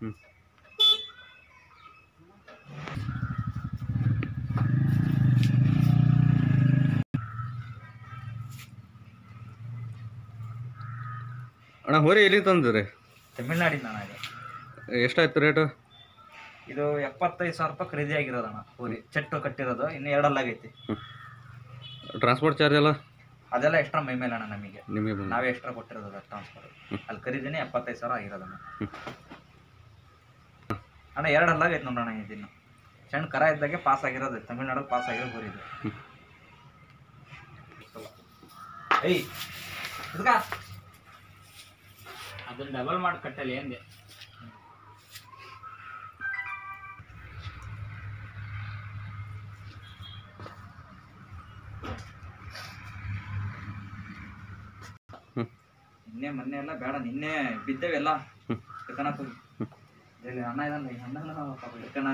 ಹ್ಞೂ ಅಣ್ಣ ಹೋರಿ ಎಲ್ಲಿ ತಂದ್ರಿ ಇದು. ಎಷ್ಟಾಯ್ತು ರೇಟು? ಇದು ಎಪ್ಪತ್ತೈದು ಸಾವಿರ ರೂಪಾಯಿ ಖರೀದಿ ಆಗಿರೋದಣ್ಣ ಹೋರಿ. ಚೆಟ್ಟು ಕಟ್ಟಿರೋದು ಇನ್ನು ಎರಡಲ್ಲಾಗೈತಿ. ಟ್ರಾನ್ಸ್ಪೋರ್ಟ್ ಚಾರ್ಜ್ ಎಲ್ಲ? ಅದೆಲ್ಲ ಎಕ್ಸ್ಟ್ರಾ ಮೈ ಮೇಲೆ ಅಣ್ಣ ನಮಗೆ. ನಿಮಗೆ ಬಂದು ನಾವೇ ಎಕ್ಸ್ಟ್ರಾ ಕೊಟ್ಟಿರೋದು ಟ್ರಾನ್ಸ್ಫರ್ ಅಲ್ಲಿ ಖರೀದಿನೇ ಎಪ್ಪತ್ತೈದು ಸಾವಿರ ಆಗಿರೋದಣ್ಣ ಅಣ್ಣ ಎರಡು ಅಲ್ಲಾಗೈತೆ ನೋಡೋಣ ಇದನ್ನು ಸಣ್ಣ ಕರ ಇದ್ದಾಗೆ ಪಾಸ್ ಆಗಿರೋದು ತಮಿಳ್ನಾಡಲ್ಲಿ ಪಾಸ್ ಆಗಿರೋ ಬರೀ ಇದು. ಏಯ್ ಅದನ್ನ ಡಬಲ್ ಮಾಡಿ ಕಟ್ಟಲಿ ಎಂದೆ ನಿನ್ನೆ ಮೊನ್ನೆ ಎಲ್ಲ ಬೇಡ ನಿನ್ನೆ ಬಿದ್ದೇವೆಲ್ಲ? ಹಿಡ್ಕಣಕ್ ಹೋಗಿ ಅಣ್ಣ ಇದನ್ನ ಅಣ್ಣ ಹಿಡ್ಕಣ